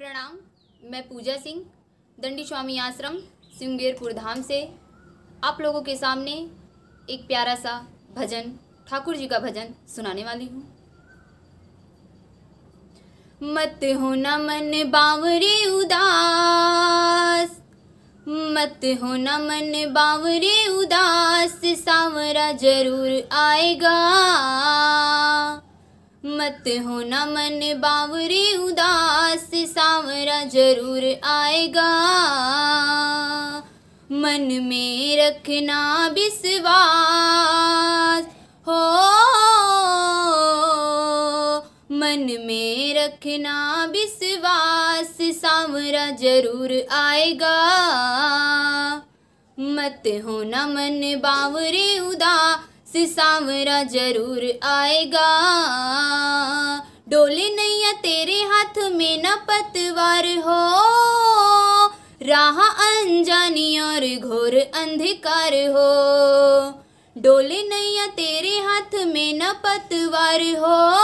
प्रणाम, मैं पूजा सिंह, दंडी स्वामी आश्रम सिंगेरपुर धाम से आप लोगों के सामने एक प्यारा सा भजन, ठाकुर जी का भजन सुनाने वाली हूँ। मत हो न मन बावरे उदास, मत हो न मन बावरे उदास, सावरा ज़रूर आएगा। मत हो न मन बावरे उदास, सावरा ज़रूर आएगा। मन में रखना विश्वास, हो, मन में रखना विश्वास, सावरा ज़रूर आएगा। मत हो न मन बावरे उदास सावरा ज़रूर आएगा। डोले नैया तेरे हाथ में न पतवार हो। राह अनजानी और घोर अंधकार हो। डोले नैया तेरे हाथ में न पतवार हो।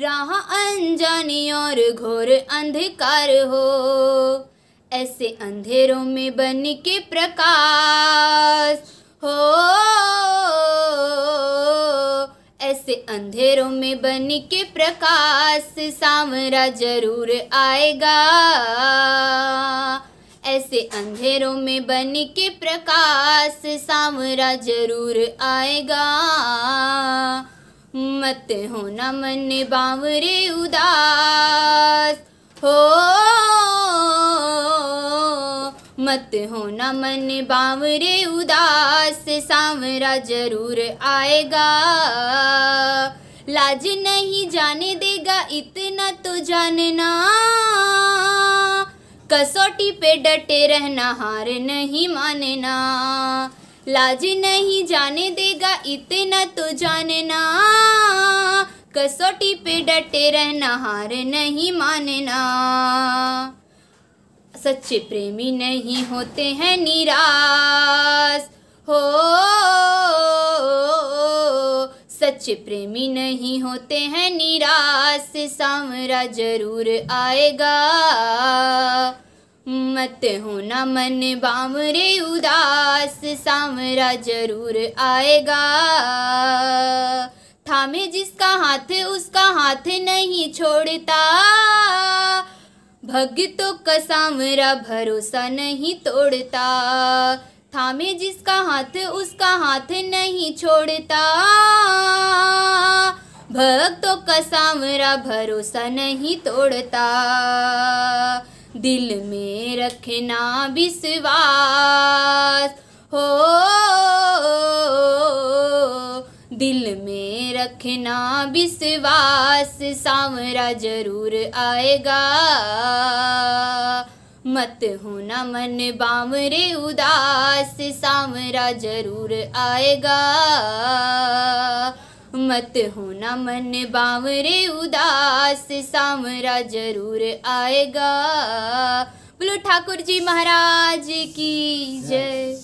राह अनजानी और घोर अंधकार हो। ऐसे अंधेरों में बन के प्रकाश। हो। ऐसे अंधेरों में बन के प्रकाश सामरा ज़रूर आएगा। ऐसे अंधेरों में बन के प्रकाश सामरा ज़रूर आएगा। मत हो न मन बावरे उदास। हो मत हो न मन बावरे उदास, सावरा ज़रूर आएगा। लाज नहीं जाने देगा, इतना तो जानना। कसौटी पे डटे रहना, हार नहीं मानना। लाज नहीं जाने देगा, इतना तो जानना। कसौटी पे डटे रहना, हार नहीं मानना। सच्चे प्रेमी नहीं होते हैं निराश। हो, सच्चे प्रेमी नहीं होते हैं निराश। सामरा ज़रूर आएगा। मत हो न मन बामरे उदास। सामरा ज़रूर आएगा। थामे जिसका हाथ, उसका हाथ नहीं छोड़ता। भक्तों का सामरा भरोसा नहीं तोड़ता। थामे जिसका हाथ, उसका हाथ नहीं छोड़ता। भक्तों का सामरा भरोसा नहीं तोड़ता। दिल में रखना विश्वास। हो, दिल में रखना विश्वास सामरा ज़रूर आएगा। मत होना मन बामरे उदास सामरा ज़रूर आएगा। मत होना मन बावरे उदास सामरा ज़रूर आएगा। बोलो ठाकुर जी महाराज की जय।